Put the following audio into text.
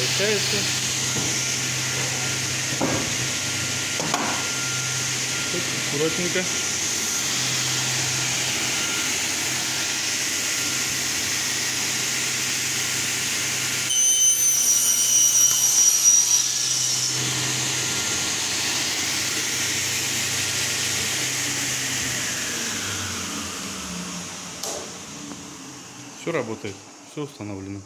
получается. Тут аккуратненько. Все работает, все установлено.